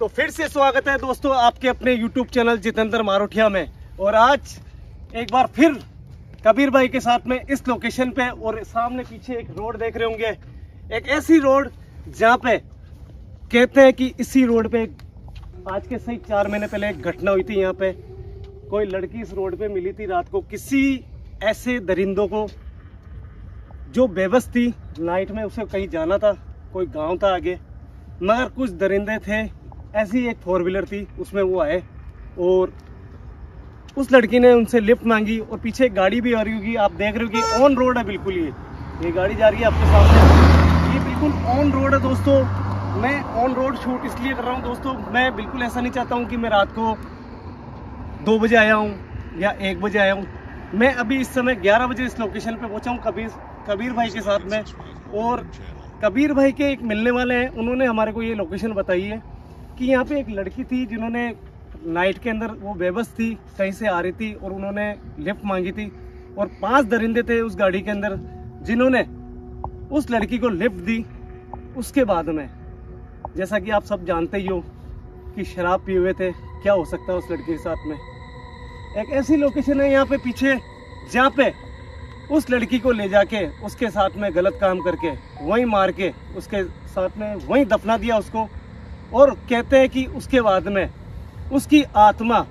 तो फिर से स्वागत है दोस्तों आपके अपने YouTube चैनल जितेंद्र मारोठिया में। और आज एक बार फिर कबीर भाई के साथ में इस लोकेशन पे और सामने पीछे एक रोड देख रहे होंगे। एक ऐसी रोड जहाँ पे कहते हैं कि इसी रोड पे आज के सही चार महीने पहले एक घटना हुई थी यहाँ पे। कोई लड़की इस रोड पे मिली थी रात को किसी ऐसे दरिंदों को जो बेबस थी। नाइट में उसे कहीं जाना था, कोई गाँव था आगे। मगर कुछ दरिंदे थे ऐसी एक फोर व्हीलर थी, उसमें वो आए और उस लड़की ने उनसे लिफ्ट मांगी और पीछे एक गाड़ी भी आ रही होगी, आप देख रहे हो कि ऑन रोड है बिल्कुल ये। ये गाड़ी जा रही है आपके सामने। ये बिल्कुल ऑन रोड है दोस्तों। मैं ऑन रोड शूट इसलिए कर रहा हूँ दोस्तों, मैं बिल्कुल ऐसा नहीं चाहता हूँ कि मैं रात को दो बजे आया हूँ या एक बजे आया हूँ। मैं अभी इस समय 11 बजे इस लोकेशन पे पहुँचा हूँ कबीर कबीर भाई के साथ में। और कबीर भाई के एक मिलने वाले हैं, उन्होंने हमारे को ये लोकेशन बताई है। कि यहाँ पे एक लड़की थी जिन्होंने नाइट के अंदर वो बेबस थी, कहीं से आ रही थी और उन्होंने लिफ्ट मांगी थी और पाँच दरिंदे थे उस गाड़ी के अंदर जिन्होंने उस लड़की को लिफ्ट दी उसके बाद में। जैसा कि आप सब जानते ही हो कि शराब पिए हुए थे, क्या हो सकता है उस लड़की के साथ में? एक ऐसी लोकेशन है यहाँ पे पीछे जहाँ पे उस लड़की को ले जाके उसके साथ में गलत काम करके, वहीं मार के उसके साथ में वहीं दफना दिया उसको। और कहते हैं कि उसके बाद में उसकी आत्मा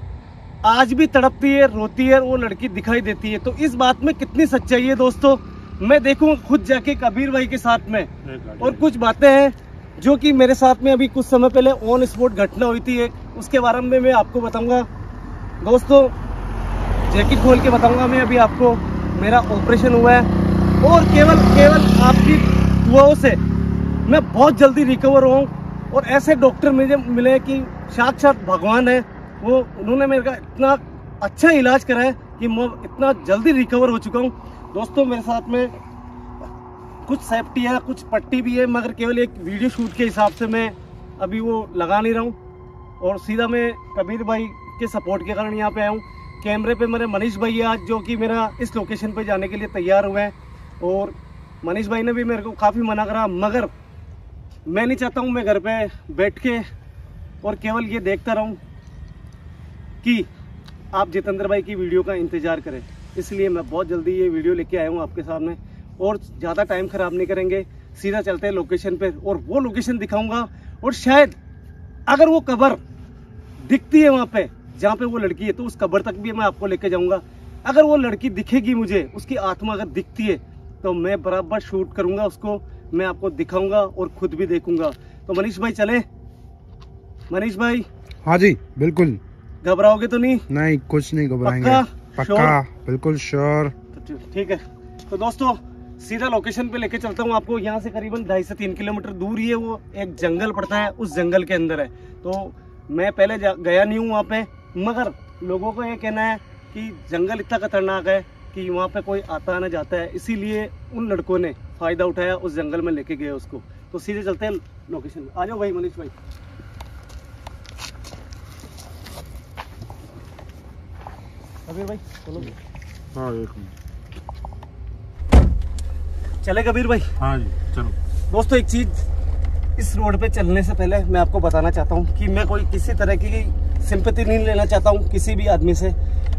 आज भी तड़पती है, रोती है वो लड़की दिखाई देती है। तो इस बात में कितनी सच्चाई है दोस्तों? मैं देखूँगा खुद जाके कबीर भाई के साथ में। और कुछ बातें हैं जो कि मेरे साथ में अभी कुछ समय पहले ऑन स्पॉट घटना हुई थी। एक उसके बारे में मैं आपको बताऊँगा। दोस्तों, जैकेट खोल के बताऊँगा मैं अभी आपको। मेरा ऑपरेशन हुआ है और केवल केवल आपकी दुआओं से मैं बहुत जल्दी रिकवर हूँ। और ऐसे डॉक्टर मुझे मिले कि साक्षात भगवान है। वो, उन्होंने मेरे का इतना अच्छा इलाज करा है कि मैं इतना जल्दी रिकवर हो चुका हूँ। दोस्तों, मेरे साथ में कुछ सेफ्टी है, कुछ पट्टी भी है, मगर केवल एक वीडियो शूट के हिसाब से मैं अभी वो लगा नहीं रहा हूँ। और सीधा मैं कबीर भाई के सपोर्ट के कारण यहाँ पे आया हूँ। कैमरे पे मेरे मनीष भाई आज, जो कि मेरा इस लोकेशन पे जाने के लिए तैयार हुए हैं। और मनीष भाई ने भी मेरे को काफ़ी मना करा, मगर मैं नहीं चाहता हूँ मैं घर पे बैठ के और केवल ये देखता रहूँ कि आप जितेंद्र भाई की वीडियो का इंतज़ार करें। इसलिए मैं बहुत जल्दी ये वीडियो लेके आया हूँ आपके सामने और ज़्यादा टाइम ख़राब नहीं करेंगे। सीधा चलते हैं लोकेशन पे और वो लोकेशन दिखाऊँगा और शायद अगर वो कबर दिखती है वहाँ पे, जहाँ पे वो लड़की है तो उस कबर तक भी मैं आपको लेके जाऊँगा। अगर वो लड़की दिखेगी मुझे, उसकी आत्मा अगर दिखती है तो मैं बराबर शूट करूँगा उसको। मैं आपको दिखाऊँगा और खुद भी देखूँगा। तो मनीष भाई चले। मनीष भाई। हाँ जी बिल्कुल। घबराओगे तो नहीं? नहीं कुछ नहीं घबराएँगे। पक्का? पक्का बिल्कुल श्योर तो ठीक- ठीक है। तो दोस्तों सीधा लोकेशन पे लेके चलता हूँ आपको। यहाँ से करीबन ढाई से तीन किलोमीटर दूर ही है वो। एक जंगल पड़ता है उस जंगल के अंदर है। तो मैं पहले गया नहीं हूँ वहाँ पे मगर लोगों का ये कहना है कि जंगल इतना खतरनाक है कि वहाँ पे कोई आता ना जाता है। इसीलिए उन लड़कों ने फ़ायदा उठाया उस जंगल में लेके गए उसको। तो सीधे चलते हैं लोकेशन आ जाओ भाई मनीष भाई। कबीर भाई चलो हाँ एक मिनट। चले कबीर भाई। हाँ जी चलो। दोस्तों एक चीज़ इस रोड पे चलने से पहले मैं आपको बताना चाहता हूँ कि मैं कोई किसी तरह की सिंपति नहीं लेना चाहता हूँ किसी भी आदमी से।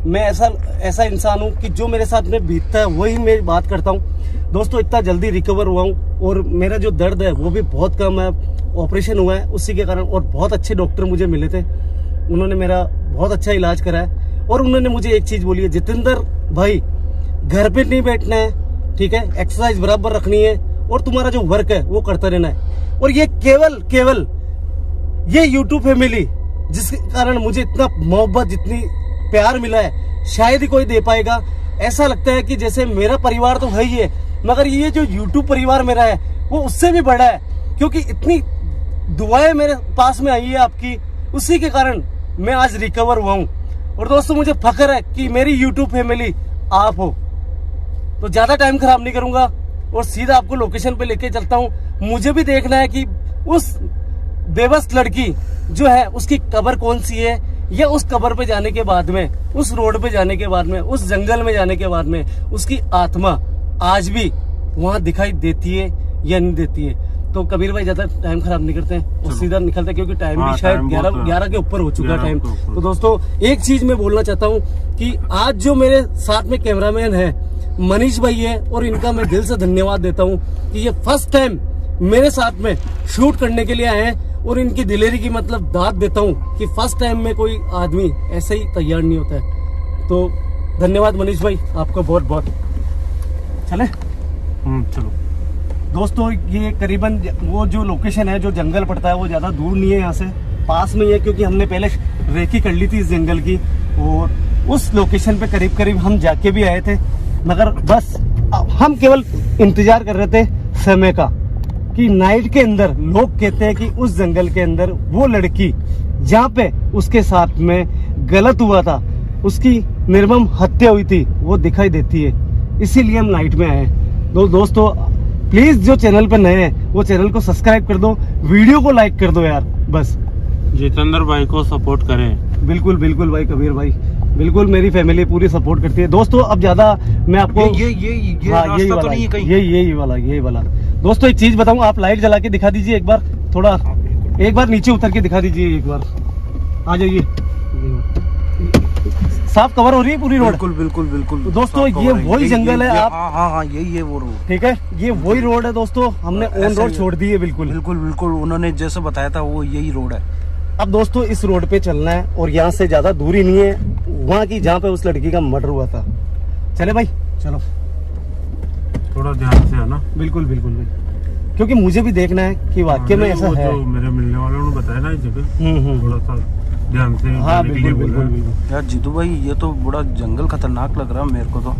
मैं ऐसा ऐसा इंसान हूँ कि जो मेरे साथ में बीतता है वही मैं बात करता हूँ। दोस्तों, इतना जल्दी रिकवर हुआ हूँ और मेरा जो दर्द है, वो भी बहुत कम है। ऑपरेशन हुआ है, उसी के कारण और बहुत अच्छे डॉक्टर मुझे मिले थे। उन्होंने मेरा बहुत अच्छा इलाज करा है और उन्होंने मुझे एक चीज़ बोली है, जितेंद्र भाई, घर पे नहीं बैठना है, ठीक है? एक्सरसाइज बराबर रखनी है और तुम्हारा जो वर्क है, वो करता रहना है। और ये केवल केवल ये यूट्यूब फैमिली जिसके कारण मुझे इतना मोहब्बत, जितनी प्यार मिला है, शायद ही कोई दे पाएगा। ऐसा लगता है कि जैसे मेरा परिवार तो है ही है मगर ये जो यूट्यूब परिवार मेरा है, वो उससे भी बड़ा है, क्योंकि इतनी दुआएँ मेरे पास में आई है आपकी, उसी के कारण मैं आज रिकवर हुआ हूँ। और दोस्तों, मुझे फख्र है कि मेरी यूट्यूब फैमिली आप हो। तो ज़्यादा टाइम खराब नहीं करूँगा और सीधा आपको लोकेशन पे लेके चलता हूँ। मुझे भी देखना है कि उस बेबस लड़की जो है, उसकी कबर कौन सी है, या उस कबर पे जाने के बाद में, उस रोड पे जाने के बाद में, उस जंगल में जाने के बाद में, उसकी आत्मा आज भी वहाँ दिखाई देती है या नहीं देती है। तो कबीर भाई ज़्यादा टाइम खराब नहीं करते हैं। और सीधा निकलते हैं क्योंकि टाइम हाँ, भी शायद ग्यारह ग्यारह के ऊपर हो चुका है टाइम तो दोस्तों एक चीज़ मैं बोलना चाहता हूँ कि आज जो मेरे साथ में कैमरामैन है मनीष भाई है और इनका मैं दिल से धन्यवाद देता हूँ कि ये फ़र्स्ट टाइम मेरे साथ में शूट करने के लिए आए हैं और इनकी दिलेरी की मतलब दाद देता हूँ कि फ़र्स्ट टाइम में कोई आदमी ऐसे ही तैयार नहीं होता है। तो धन्यवाद मनीष भाई आपका बहुत बहुत चले? हम्म चलो। दोस्तों, ये करीबन वो जो लोकेशन है, जो जंगल पड़ता है, वो ज़्यादा दूर नहीं है यहाँ से। पास में ही है, क्योंकि हमने पहले रेकी कर ली थी इस जंगल की। और उस लोकेशन पे करीब करीब हम जाके भी आए थे। मगर बस, हम केवल इंतज़ार कर रहे थे समय का, कि नाइट के अंदर, लोग कहते हैं कि उस जंगल के अंदर वो लड़की, जहाँ पे उसके साथ में गलत हुआ था, उसकी निर्मम हत्या हुई थी, वो दिखाई देती है। इसीलिए हम नाइट में आए दो दोस्तों प्लीज़ जो चैनल पर नए हैं वो चैनल को सब्सक्राइब कर दो वीडियो को लाइक कर दो यार बस। जितेंद्र भाई को सपोर्ट करें। बिल्कुल बिल्कुल भाई कबीर भाई। बिल्कुल मेरी फैमिली पूरी सपोर्ट करती है। दोस्तों अब ज़्यादा मैं आपको ये ये ये हाँ, रास्ता वाला तो नहीं है कहीं। यही यही वाला यही वाला। दोस्तों एक चीज़ बताऊँ आप लाइट जला के दिखा दीजिए एक बार थोड़ा। एक बार नीचे उतर के दिखा दीजिए एक बार। आ जाइए। साफ़ कवर हो रही है पूरी रोड बिल्कुल बिल्कुल बिल्कुल। तो दोस्तों, ये वही जंगल है, आप- हाँ हाँ हाँ यही है वो रोड ठीक है? ये वही रोड है दोस्तों हमने ऑन रोड छोड़ दी है बिल्कुल। बिल्कुल बिल्कुल उन्होंने जैसे बताया था वो यही रोड है। अब दोस्तों इस रोड पे चलना है और यहाँ से ज़्यादा दूरी नहीं है वहाँ की जहाँ पे उस लड़की का मर्डर हुआ था। चले भाई। चलो। थोड़ा ध्यान से है ना? बिल्कुल बिल्कुल भाई। क्योंकि मुझे भी देखना है कि वाक्य में ऐसा है। मेरे मिलने वालों ने बताया ना जगह हम्म हम्म। थोड़ा सा से हाँ जाने के बिल्कुल बिल्कुल बिल्कुल। यार जीतू भाई ये तो बड़ा जंगल खतरनाक लग रहा है मेरे को तो।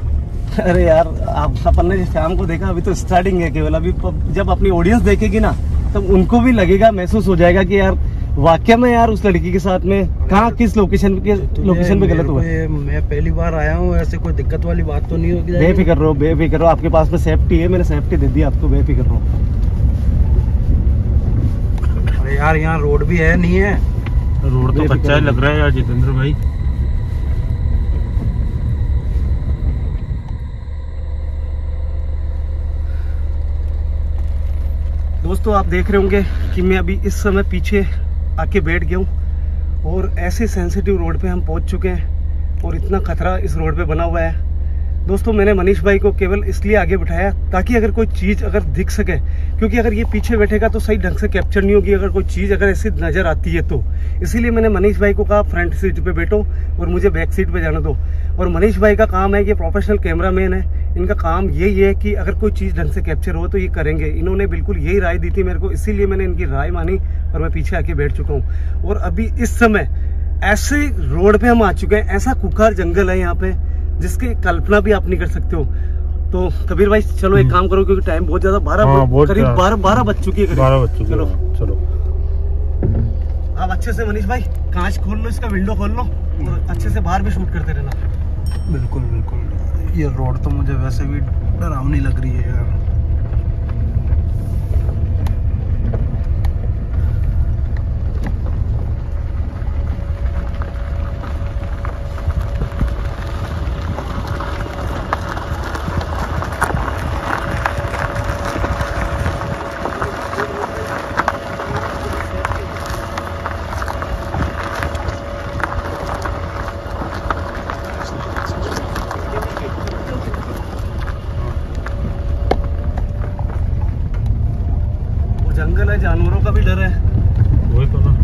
अरे यार आप अपन ने शाम को देखा अभी तो स्टार्टिंग है केवल। अभी जब अपनी ऑडियंस देखेगी ना तब उनको भी लगेगा महसूस हो जाएगा कि यार वाक्य में यार उस लड़की के साथ में कहाँ किस लोकेशन के लोकेशन पे गलत हुआ? है। मैं पहली बार आया हूँ ऐसे कोई दिक्कत वाली बात तो नहीं होगी। बेफिक्र रहो बेफिक्र रहो। आपके पास में सेफ्टी है मैंने सेफ्टी दे दी आपको बेफिक्र रहो। अरे यार यहाँ रोड भी है नहीं है। रोड तो कच्चा ही लग रहा है यार जितेंद्र भाई। दोस्तों आप देख रहे होंगे कि मैं अभी इस समय पीछे आके बैठ गया हूँ और ऐसे सेंसिटिव रोड पे हम पहुँच चुके हैं और इतना खतरा इस रोड पे बना हुआ है। दोस्तों, मैंने मनीष भाई को केवल इसलिए आगे बिठाया ताकि अगर कोई चीज़ अगर दिख सके, क्योंकि अगर ये पीछे बैठेगा तो सही ढंग से कैप्चर नहीं होगी, अगर कोई चीज़ अगर ऐसी नज़र आती है तो। इसीलिए मैंने मनीष भाई को कहा, फ्रंट सीट पे बैठो और मुझे बैक सीट पे जाने दो। और मनीष भाई का काम है, ये प्रोफेशनल कैमरामैन है, इनका काम यही है कि अगर कोई चीज़ ढंग से कैप्चर हो तो ये करेंगे। इन्होंने बिल्कुल यही राय दी थी मेरे को, इसीलिए मैंने इनकी राय मानी और मैं पीछे आके बैठ चुका हूँ। और अभी इस समय ऐसे रोड पे हम आ चुके हैं, ऐसा कुखार जंगल है यहाँ पे जिसकी कल्पना भी आप नहीं कर सकते हो। तो कबीर भाई चलो एक काम करो क्योंकि टाइम बहुत ज़्यादा हाँ, बारह करीब बारह बारह बज चुकी है बारह बारह चुकी चलो। चलो। आप अच्छे से मनीष भाई कांच खोल लो इसका विंडो खोल लो और अच्छे से बाहर भी शूट करते रहना। बिल्कुल बिल्कुल। ये रोड तो मुझे वैसे भी डरावनी लग रही है यार वो जंगल है जानवरों का भी डर है वही तो ना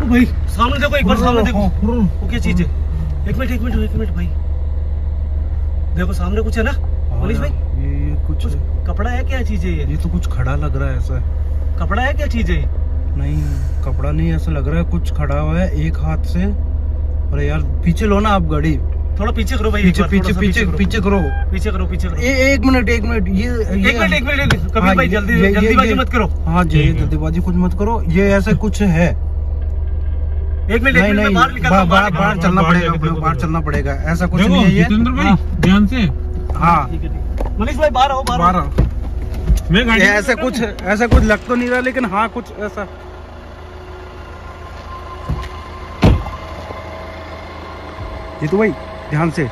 ओ भाई सामने देखो एक बार सामने देखो। वो क्या चीज़ है? एक मिनट एक मिनट एक मिनट भाई। देखो सामने कुछ है ना? मनीष भाई? ये ये कुछ कुछ कपड़ा है क्या चीज़ है ये? ये तो कुछ खड़ा लग रहा है ऐसा। कपड़ा है क्या चीज़ है? नहीं कपड़ा नहीं ऐसा लग रहा है कुछ खड़ा हुआ है एक हाथ से। अरे यार पीछे लो ना आप गाड़ी। थोड़ा पीछे करो भाई पीछे पीछे पीछे करो। पीछे करो। पीछे करो पीछे करो। एक मिनट एक मिनट ये एक मिनट एक मिनट कबीर हाँ, भाई जल्दी जल्दीबाजी मत करो। हाँ जी जल्दीबाजी कुछ मत करो। ये ऐसा कुछ है। एक मिनट नहीं नहीं बाहर बाहर हूँ, बाहर निकलता चलना पड़ेगा बाहर चलना पड़ेगा ऐसा कुछ नहीं है जितेंद्र भाई हाँ, ध्यान से। हाँ। मनीष भाई बाहर आओ बाहर आओ। बारह मैं गाड़ी ऐसा कुछ ऐसा कुछ लग तो नहीं रहा लेकिन हाँ कुछ ऐसा। जीतू भाई ध्यान से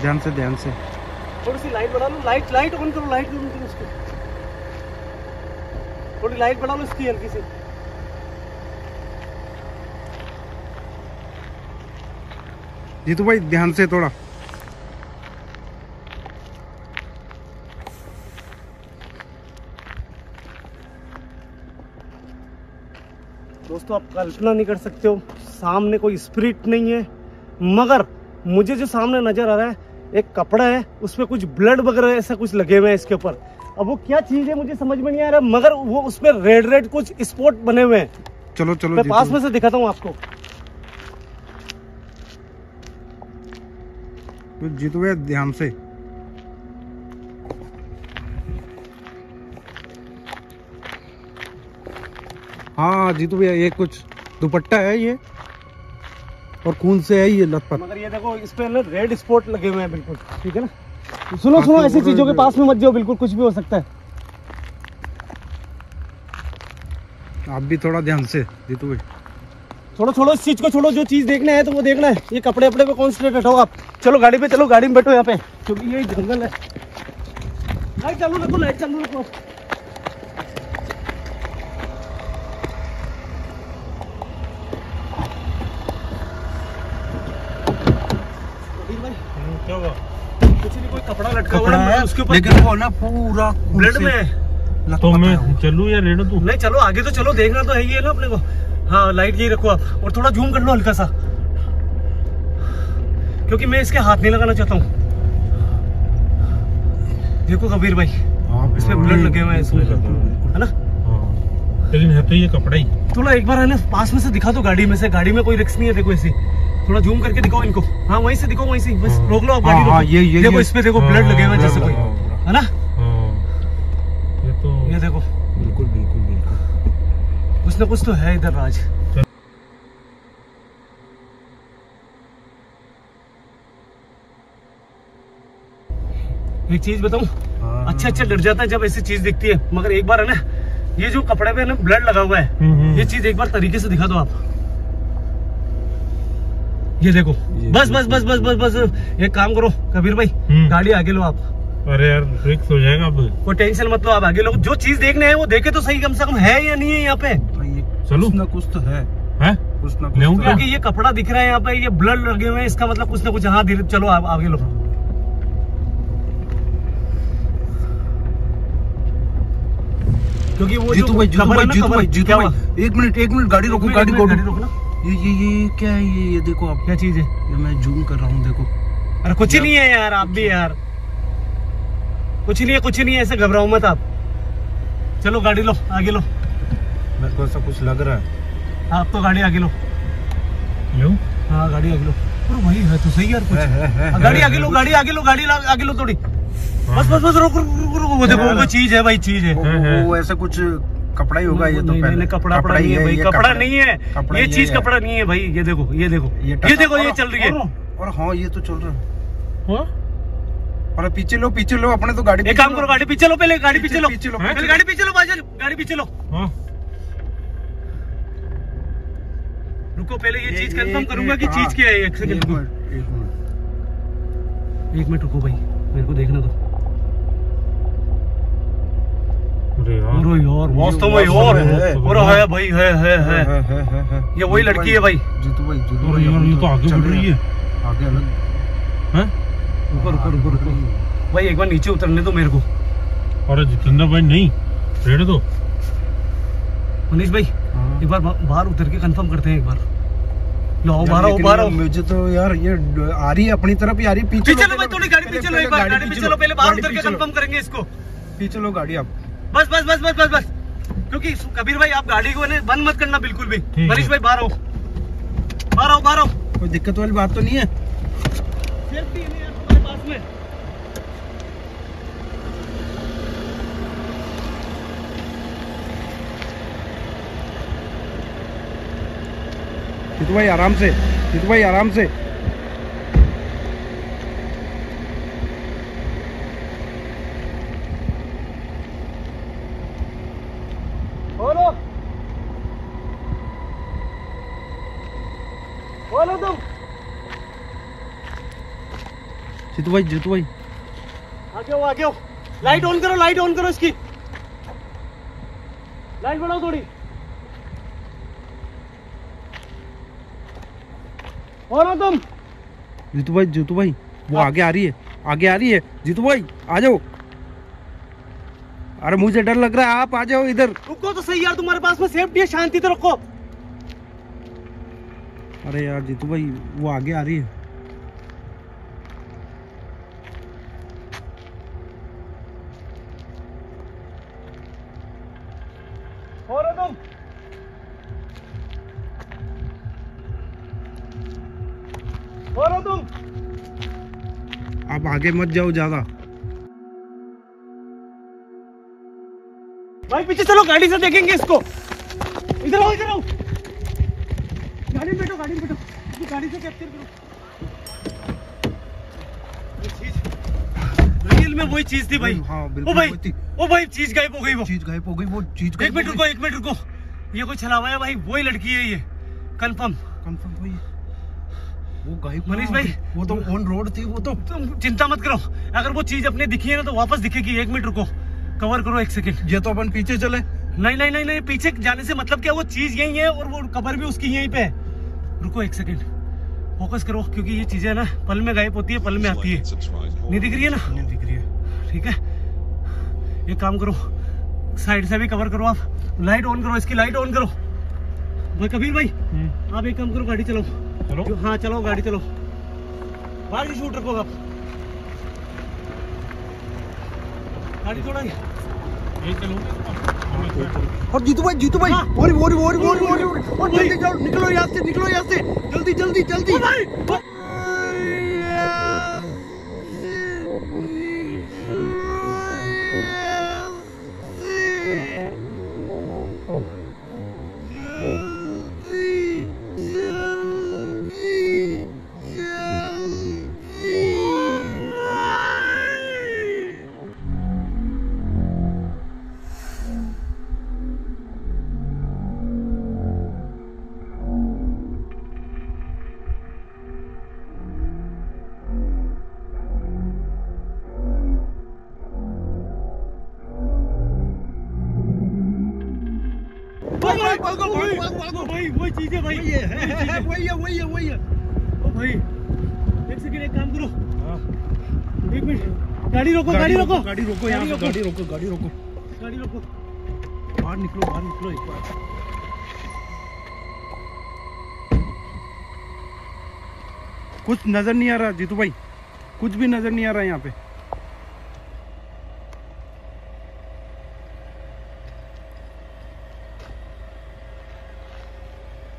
ध्यान से ध्यान से। थोड़ी सी लाइट बढ़ा लो लाइट लाइट ऑन करो लाइट ऑन करो उसकी। थोड़ी लाइट बढ़ा लो इसकी हल्की सी। जीतू भाई ध्यान से थोड़ा। दोस्तों आप कल्पना नहीं कर सकते हो सामने कोई स्प्रिट नहीं है। मगर मुझे जो सामने नज़र आ रहा है एक कपड़ा है उसमें कुछ ब्लड वगैरह ऐसा कुछ लगे हुए हैं इसके ऊपर। अब वो क्या चीज़ है मुझे समझ में नहीं आ रहा मगर वो उसमें रेड रेड कुछ स्पॉट बने हुए हैं। चलो चलो मैं पास में से दिखाता हूँ आपको। तो जीतू भाई ध्यान से। हाँ जीतू भैया ये कुछ दुपट्टा है ये। और खून से है ये लथपथ। मगर ये देखो इस पे ना रेड स्पॉट लगे हुए हैं बिल्कुल ठीक है ना? सुनो हाँ, सुनो तो ऐसी चीज़ों के पास में मत जाओ बिल्कुल कुछ भी हो सकता है। आप भी थोड़ा ध्यान से जीतू भाई छोड़ो छोड़ो इस चीज़ को छोड़ो जो चीज़ देखना है तो वो देखना है। ये कपड़े अपने पे कॉन्सेंट्रेट हटाओ आप चलो गाड़ी पे चलो गाड़ी में बैठो यहाँ पे। क्योंकि ये जंगल है। लाइट चालू रखो लाइट चालू रखो। कोई कपड़ा लटका हुआ है उसके ऊपर लेकिन वो ना पूरा ब्लड में। तो मैं। चलूँ या रेड तू नहीं चलो आगे तो चलो देखना तो है ही है ना अपने को। हाँ लाइट यही रखो आप और थोड़ा जूम कर लो हल्का सा। क्योंकि मैं इसके हाथ नहीं लगाना चाहता हूँ। देखो कबीर भाई हाँ, इसमें ब्लड लगे हुए हैं इसमें। है। ना? हाँ। लेकिन है तो ये कपड़ा ही। थोड़ा एक बार है ना पास में से दिखा दो गाड़ी में से। गाड़ी में कोई रिक्स नहीं है देखो ऐसी। थोड़ा जूम करके दिखाओ इनको। हाँ वहीं से दिखाओ वहीं से बस हाँ। रोक लो आप हाँ, गाड़ी हाँ, रोको। ये- ये- देखो इस पे देखो हाँ, ब्लड लगे हुए हैं जैसे कोई। है। है ना हाँ ये तो ये देखो बिल्कुल बिल्कुल बिल्कुल कुछ ना कुछ तो है इधर राज। एक चीज़ बताऊँ? हाँ। अच्छा अच्छा डर जाता है जब ऐसी चीज़ दिखती है। मगर एक बार है ना ये जो कपड़े पे ना ब्लड लगा हुआ है हम्म, हम्म। ये चीज़ एक बार तरीके से दिखा दो आप। ये देखो। ये बस बस बस बस बस बस बस। एक काम करो कबीर भाई हम्म। गाड़ी आगे लो आप। अरे यार रिक्स हो जाएगा अब। कोई टेंशन मत लो आप आगे लो जो चीज़ देखने है वो देखे तो सही कम से कम है या नहीं है यहाँ पे? चलो। कुछ ना कुछ तो है। है? कुछ ना कुछ? तो क्योंकि ये कपड़ा दिख रहा है यहाँ पे ये ब्लड लगे हुए हैं इसका मतलब कुछ ना कुछ हाँ धीरे चलो आप आगे लो। क्योंकि वो जीतू जो भाई जीतू भाई जीतू भाई क्या जीतू भाई एक मिनट एक मिनट गाड़ी रोको गाड़ी मिनट, रोको ये ये ये क्या है ये ये देखो आप। क्या चीज़ है? ये मैं जूम कर रहा हूँ देखो। अरे कुछ नहीं है यार आप भी यार। कुछ नहीं है कुछ नहीं है ऐसे घबराओ मत आप। चलो गाड़ी लो आगे लो। मेरे को ऐसा कुछ लग रहा है। आप तो गाड़ी आगे लो। लो। हाँ गाड़ी आगे लो। अरे वही है तो सही यार कुछ। है, है, है, हाँ, गाड़ी आगे लो गाड़ी आगे लो गाड़ी आगे लो थोड़ी। बस बस बस रुक रुक रुक वो देखो वो चीज़ है भाई चीज़ है। वो, है, है। ऐसा कुछ कपड़ा ही होगा ये तो नहीं, पहले। कपड़ा कपड़ा ही नहीं है भाई कपड़ा नहीं है। ये चीज़ कपड़ा नहीं है भाई ये देखो ये देखो। ये देखो ये चल रही है। और- हाँ ये तो चल रहा है। हाँ? और पीछे लो पीछे लो अपने तो गाड़ी एक काम करो गाड़ी पीछे लो पहले गाड़ी पीछे लो। पीछे लो, गाड़ी पीछे लो गाड़ी पीछे लो हाँ रुको पहले ये ये- चीज़ कंफर्म करूँगा कि चीज़ हाँ। क्या है एक एक सेकंड रुको एक मिनट। एक मिनट रुको भाई मेरे को देखने दो। अरे यार। वास्तव में यार है। अरे है भाई है है है। ये वही लड़की है भाई। जीतू भाई जीतू भाई यार ये तो आगे चल बढ़ रही है। आगे अलग। हैं? रुको रुको रुको रुको। भाई एक बार नीचे उतरने दो मेरे को। अरे जितेंद्र भाई नहीं। रेड तो मनीष भाई हाँ। एक बार बाहर उतर के कंफर्म करते हैं एक बार। लो ये आओ मुझे तो यार ये आ रही है अपनी तरफ़ ही आ रही है पीछे पीछे लो भाई थोड़ी गाड़ी पीछे लो एक बार गाड़ी पीछे लो पहले बाहर उतर के कंफर्म करेंगे इसको। पीछे लो गाड़ी आप। बस बस बस बस बस बस। क्योंकि कबीर भाई आप गाड़ी को बंद मत करना बिल्कुल भी। हरीश मनीष भाई बाहर आओ। बाहर आओ बाहर आओ। कोई दिक्कत वाली बात तो नहीं है? सेफ्टी है तुम्हारे पास में। जीतू भाई आराम से जीतू भाई आराम से। बोलो। बोलो तुम। जीतू भाई जीतू भाई आगे हो आगे हो। लाइट ऑन करो लाइट ऑन करो इसकी। लाइट बढ़ाओ थोड़ी। बोलो तुम? जीतू भाई जीतू भाई वो आगे आ रही है आगे आ रही है। जीतू भाई आ जाओ। अरे मुझे डर लग रहा है आप आ जाओ इधर। रुको तो सही यार तुम्हारे पास में सेफ्टी है शांति तो रखो। अरे यार जीतू भाई वो आगे आ रही है। आगे मत जाओ ज़्यादा। भाई पीछे चलो गाड़ी से देखेंगे इसको। इधर आओ इधर आओ। गाड़ी में बैठो गाड़ी में बैठो। गाड़ी से कैप्चर करो। रियल में वही चीज़ थी भाई। हाँ, ओ भाई थी। ओ भाई चीज़ गायब हो गई वो। चीज़ गायब हो गई वो चीज़ एक मिनट रुको एक मिनट रुको। ये कोई छलावा है भाई? वही लड़की है ये। कंफर्म। कंफर्म हुई वो गायब मनीष भाई। वो तो ऑन रोड थी वो तो। तुम चिंता मत करो। अगर वो चीज़ अपने दिखी है ना तो वापस दिखेगी। एक मिनट रुको। कवर करो एक सेकंड ये तो अपन पीछे चले। नहीं नहीं नहीं नहीं पीछे जाने से मतलब क्या वो चीज़ यही है और वो कवर भी उसकी यहीं पे है। रुको एक सेकंड फोकस करो क्योंकि ये चीज़ें ना पल में गायब होती है पल में आती है। नहीं दिख रही है ना? नहीं दिख रही है। ठीक है। एक काम करो साइड से भी कवर करो आप। लाइट ऑन करो इसकी लाइट ऑन करो। भाई कबीर भाई आप एक काम करो गाड़ी चलो चलो। हाँ चलो गाड़ी चलो। बाहर की शूट रखो आप। गाड़ी थोड़ा ये चलो। और जीतू भाई जीतू भाई। हाँ। और और और और और और जल्दी जाओ निकलो यहाँ से निकलो यहाँ से। जल्दी जल्दी जल्दी। भाई। वही है भाई वही है वही है। वही है वही है। ओ भाई एक सेकंड एक काम करो। हाँ। एक मिनट। गाड़ी रोको गाड़ी रोको गाड़ी रोको यहाँ से गाड़ी रोको गाड़ी रोको। गाड़ी रोको। बाहर निकलो बाहर निकलो एक बार। कुछ नज़र नहीं आ रहा जीतू भाई। कुछ भी नज़र नहीं आ रहा यहाँ पे।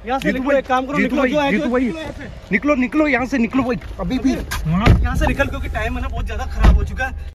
यहाँ से निकलो एक काम करो निकलो भाई, जो है। निकलो निकलो यहाँ से निकलो भाई अभी भी। यहाँ से निकल क्योंकि टाइम है ना बहुत ज़्यादा खराब हो चुका है।